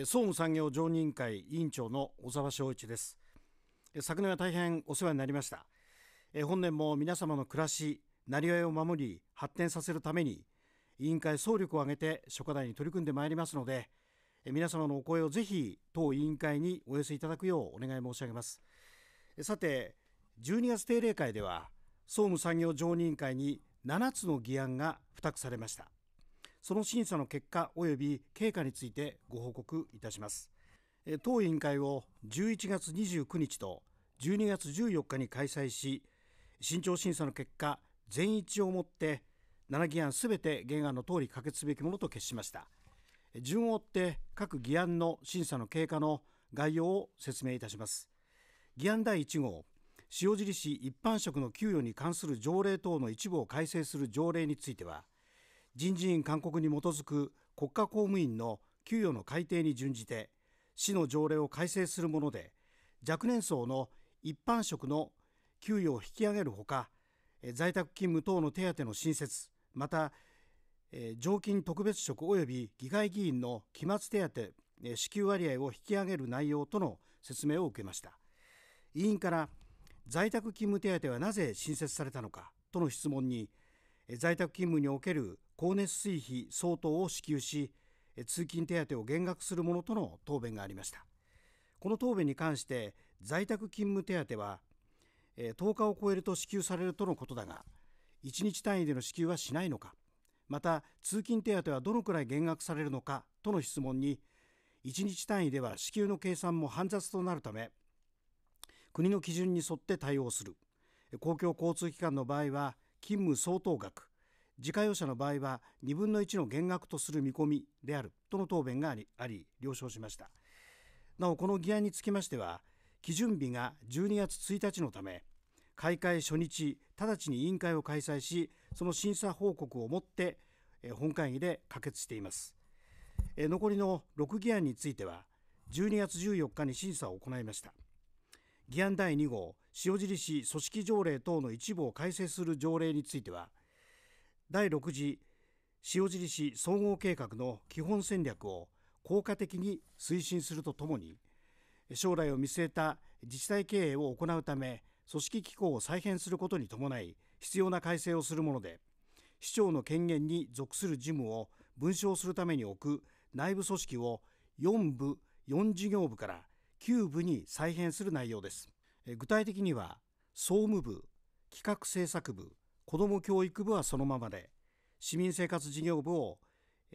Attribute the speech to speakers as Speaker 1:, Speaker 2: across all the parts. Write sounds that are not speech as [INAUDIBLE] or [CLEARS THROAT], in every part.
Speaker 1: 総務産業常任委員会委員長の小沢昭一です。昨年は大変お世話になりました。本年も皆様の暮らしなりわいを守り発展させるために委員会総力を挙げて諸課題に取り組んでまいりますので皆様のお声をぜひ当委員会にお寄せいただくようお願い申し上げます。さて12月定例会では総務産業常任委員会に7つの議案が付託されました。その審査の結果及び経過についてご報告いたします。当委員会を11月29日と12月14日に開催し慎重審査の結果全一をもって7議案すべて原案の通り可決すべきものと決しました。順を追って各議案の審査の経過の概要を説明いたします。議案第1号塩尻市一般職の給与に関する条例等の一部を改正する条例については人事院勧告に基づく国家公務員の給与の改定に準じて市の条例を改正するもので若年層の一般職の給与を引き上げるほか在宅勤務等の手当の新設また常勤特別職及び議会議員の期末手当支給割合を引き上げる内容との説明を受けました。委員から在宅勤務手当はなぜ新設されたのかとの質問に在宅勤務における光熱水費相当を支給し通勤手当を減額するものとの答弁がありました。この答弁に関して在宅勤務手当は10日を超えると支給されるとのことだが1日単位での支給はしないのかまた通勤手当はどのくらい減額されるのかとの質問に1日単位では支給の計算も煩雑となるため国の基準に沿って対応する。公共交通機関の場合は勤務相当額自家用車の場合は2分の1の減額とする見込みであるとの答弁がありあり了承しました。なおこの議案につきましては基準日が12月1日のため開会初日直ちに委員会を開催しその審査報告をもって本会議で可決しています。残りの6議案については12月14日に審査を行いました。議案第2号塩尻市組織条例等の一部を改正する条例については第6次塩尻市総合計画の基本戦略を効果的に推進するとともに将来を見据えた自治体経営を行うため組織機構を再編することに伴い必要な改正をするもので市長の権限に属する事務を分掌するために置く内部組織を4部4事業部から9部に再編する内容です。具体的には総務部企画政策部子ども教育部はそのままで市民生活事業部を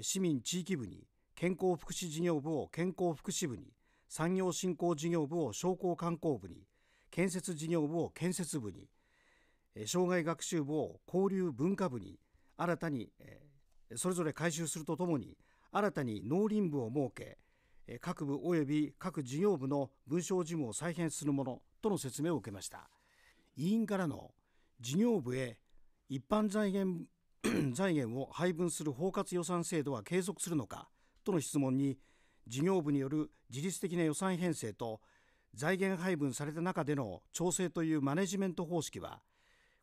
Speaker 1: 市民地域部に健康福祉事業部を健康福祉部に産業振興事業部を商工観光部に建設事業部を建設部に障害学習部を交流文化部に新たにそれぞれ改修するとともに新たに農林部を設け各部及び各事業部の文章事務を再編するものとの説明を受けました。委員からの事業部へ一般財源 [CLEARS THROAT] 財源を配分する包括予算制度は継続するのかとの質問に事業部による自律的な予算編成と財源配分された中での調整というマネジメント方式は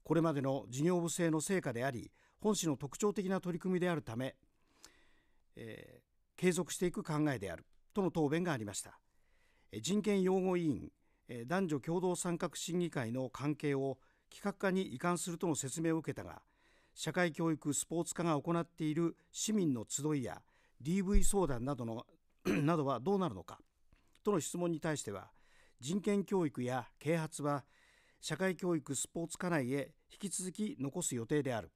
Speaker 1: これまでの事業部制の成果であり本市の特徴的な取り組みであるため、えー、継続していく考えであるとの答弁がありました。人権擁護委員男女共同参画審議会の関係を企画課に移管するとの説明を受けたが社会教育スポーツ課が行っている市民の集いや DV 相談などの [CLEARS THROAT] などはどうなるのかとの質問に対しては人権教育や啓発は社会教育スポーツ課内へ引き続き残す予定である。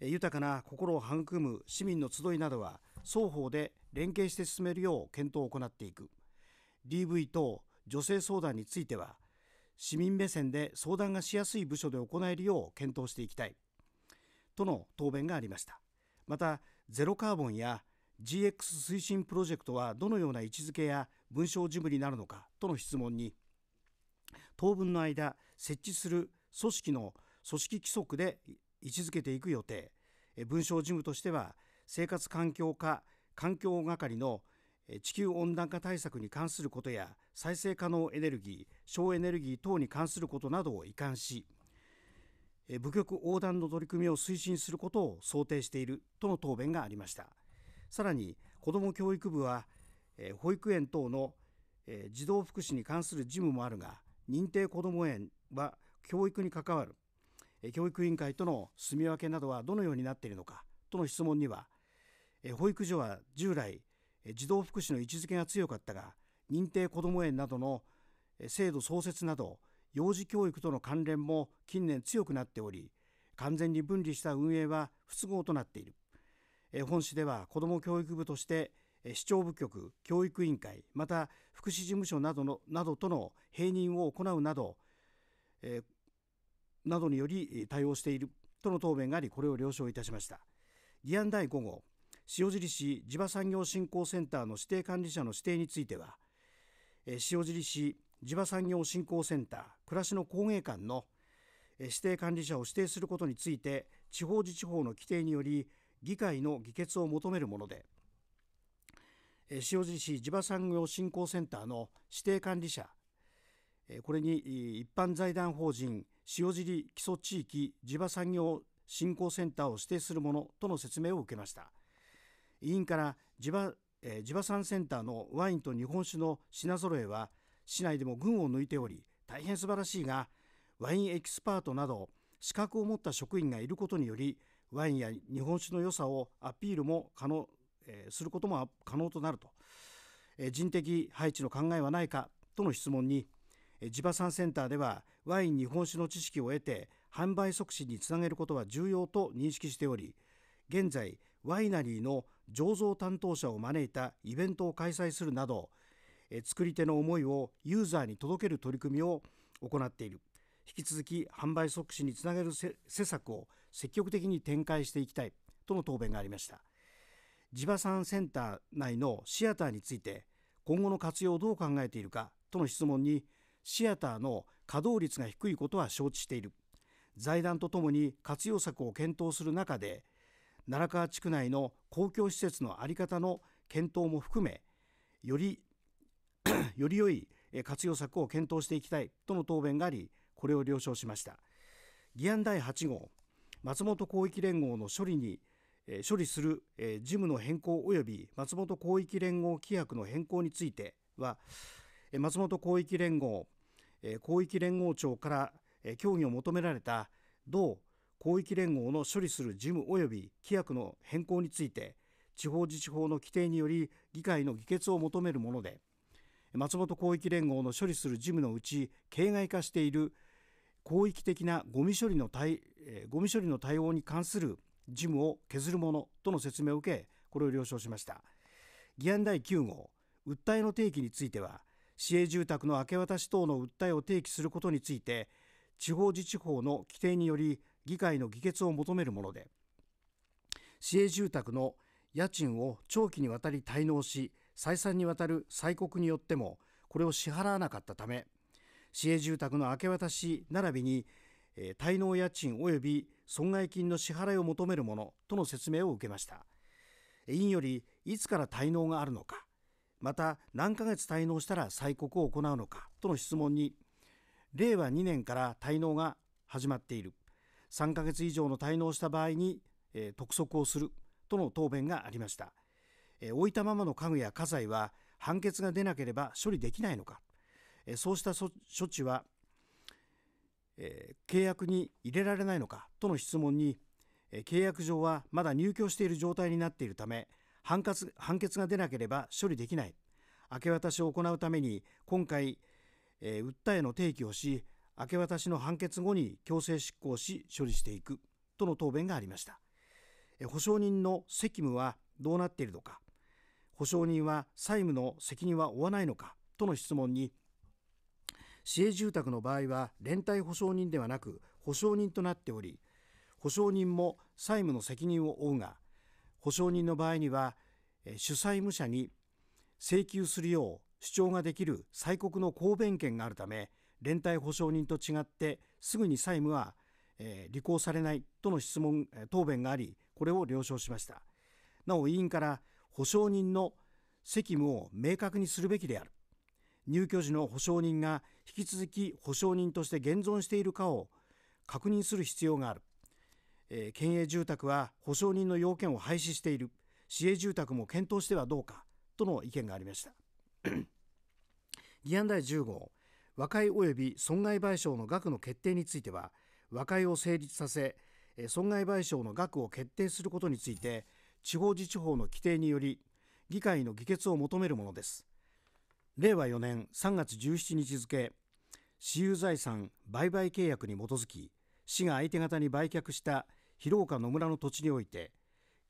Speaker 1: 豊かな心を育む市民の集いなどは双方で連携して進めるよう検討を行っていく。DV 等女性相談については市民目線で相談がしやすい部署で行えるよう検討していきたい。との答弁がありました。またゼロカーボンや GX 推進プロジェクトはどのような位置づけや文章事務になるのかとの質問に当分の間設置する組織の組織規則で位置づけていく予定。文章事務としては生活環境課環境係の地球温暖化対策に関することや再生可能エネルギー省エネルギー等に関することなどを移管し部局横断の取り組みを推進することを想定しているとの答弁がありました。さらに子ども教育部は、保育園等の、児童福祉に関する事務もあるが認定こども園は教育に関わる、教育委員会との住み分けなどはどのようになっているのかとの質問には、保育所は従来、児童福祉の位置づけが強かったが認定こども園などの制度創設など幼児教育との関連も近年強くなっており完全に分離した運営は不都合となっている。本市では子ども教育部として市長部局教育委員会また福祉事務所などのなどとの併任を行うなど、えー、などにより対応しているとの答弁がありこれを了承いたしました。議案第5号塩尻市地場産業振興センターの指定管理者の指定については、え、塩尻市地場産業振興センター暮らしの工芸館の指定管理者を指定することについて地方自治法の規定により議会の議決を求めるもので塩尻市地場産業振興センターの指定管理者これに一般財団法人塩尻基礎地域地場産業振興センターを指定するものとの説明を受けました。委員から地場地場産センターのワインと日本酒の品揃えは市内でも群を抜いており大変素晴らしいがワインエキスパートなど資格を持った職員がいることによりワインや日本酒の良さをアピールも可能えすることも可能となると、え人的配置の考えはないかとの質問に、え地場産センターではワイン日本酒の知識を得て販売促進につなげることは重要と認識しており現在ワイナリーの醸造担当者を招いたイベントを開催するなど作り手の思いをユーザーに届ける取り組みを行っている。引き続き販売促進につなげる施策を積極的に展開していきたい。との答弁がありました。地場産センター内のシアターについて今後の活用をどう考えているか。との質問にシアターの稼働率が低いことは承知している。財団とともに活用策を検討する中で奈良川地区内の公共施設の在り方の検討も含めより [CLEARS THROAT] より良い活用策を検討していきたいとの答弁がありこれを了承しました。議案第8号松本広域連合の処理に処理する事務の変更及び松本広域連合規約の変更については松本広域連合広域連合庁から協議を求められた同広域連合の処理する事務及び規約の変更について地方自治法の規定により議会の議決を求めるもので松本広域連合の処理する事務のうち形骸化している広域的なゴミ処理の対ゴミ処理の対応に関する事務を削るものとの説明を受けこれを了承しました。議案第9号訴えの提起については市営住宅の明け渡し等の訴えを提起することについて地方自治法の規定により議会の議決を求めるもので市営住宅の家賃を長期にわたり滞納し再三にわたる催告によってもこれを支払わなかったため市営住宅の明け渡し並びに滞納家賃及び損害金の支払いを求めるものとの説明を受けました。委員よりいつから滞納があるのかまた何ヶ月滞納したら催告を行うのかとの質問に令和2年から滞納が始まっている。3ヶ月以上の滞納した場合に、え、督促をするとの答弁がありました、え、置いたままの家具や家財は判決が出なければ処理できないのか、え、そうした処置はえ、契約に入れられないのか。との質問に、え、契約上はまだ入居している状態になっているため判決判決が出なければ処理できない。明け渡しを行うために今回、え、訴えの提起をし明け渡しの判決後に強制執行し処理していく。との答弁がありました、保証人の責務はどうなっているのか。保証人は債務の責任は負わないのか。との質問に市営住宅の場合は連帯保証人ではなく保証人となっており保証人も債務の責任を負うが保証人の場合には主債務者に請求するよう主張ができる催告の公弁権があるため連帯保証人と違ってすぐに債務は、えー、履行されないとの質問答弁がありこれを了承しました。なお委員から保証人の責務を明確にするべきである。入居時の保証人が引き続き保証人として現存しているかを確認する必要がある、えー、県営住宅は保証人の要件を廃止している。市営住宅も検討してはどうかとの意見がありました。[CLEARS THROAT] 議案第10号。和解及び損害賠償の額の決定については和解を成立させ損害賠償の額を決定することについて地方自治法の規定により議会の議決を求めるものです。令和4年3月17日付私有財産売買契約に基づき市が相手方に売却した広岡野村の土地において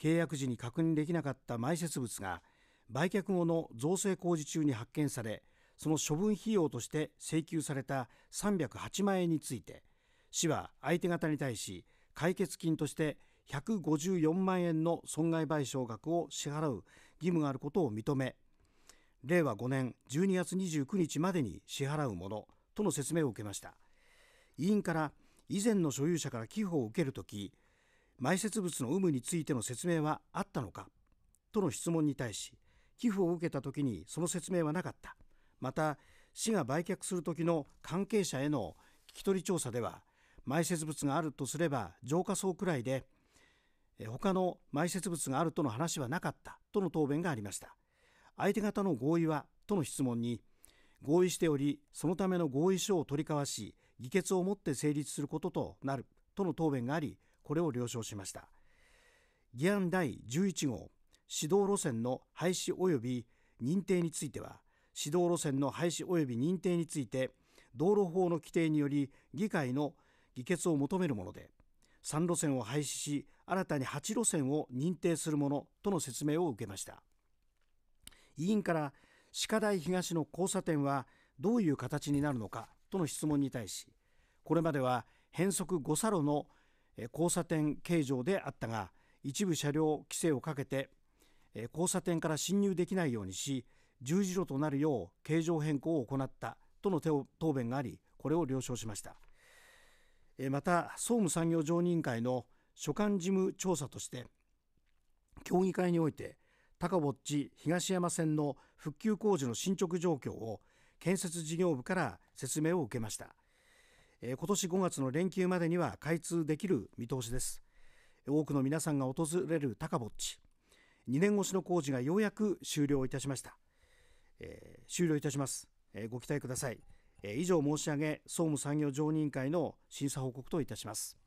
Speaker 1: 契約時に確認できなかった埋設物が売却後の造成工事中に発見されその処分費用として請求された308万円について市は相手方に対し解決金として154万円の損害賠償額を支払う義務があることを認め令和5年12月29日までに支払うものとの説明を受けました。委員から以前の所有者から寄付を受けるとき埋設物の有無についての説明はあったのかとの質問に対し寄付を受けたときにその説明はなかった。また市が売却する時の関係者への聞き取り調査では埋設物があるとすれば浄化層くらいで他の埋設物があるとの話はなかったとの答弁がありました。相手方の合意はとの質問に合意しておりそのための合意書を取り交わし議決をもって成立することとなるとの答弁がありこれを了承しました。議案第11号指導路線の廃止及び認定については指導路線の廃止及び認定について道路法の規定により議会の議決を求めるもので3路線を廃止し新たに8路線を認定するものとの説明を受けました。委員から歯科大東の交差点はどういう形になるのかとの質問に対しこれまでは変則5差路の交差点形状であったが一部車両規制をかけて交差点から進入できないようにし十字路となるよう形状変更を行ったとの答弁がありこれを了承しました。また総務産業常任委員会の所管事務調査として協議会において高ぼっち東山線の復旧工事の進捗状況を建設事業部から説明を受けました。今年5月の連休までには開通できる見通しです。多くの皆さんが訪れる高ぼっち2年越しの工事がようやく終了いたしました。えー、終了いたします、えー、ご期待ください、えー、以上申し上げ総務産業常任委員会の審査報告といたします。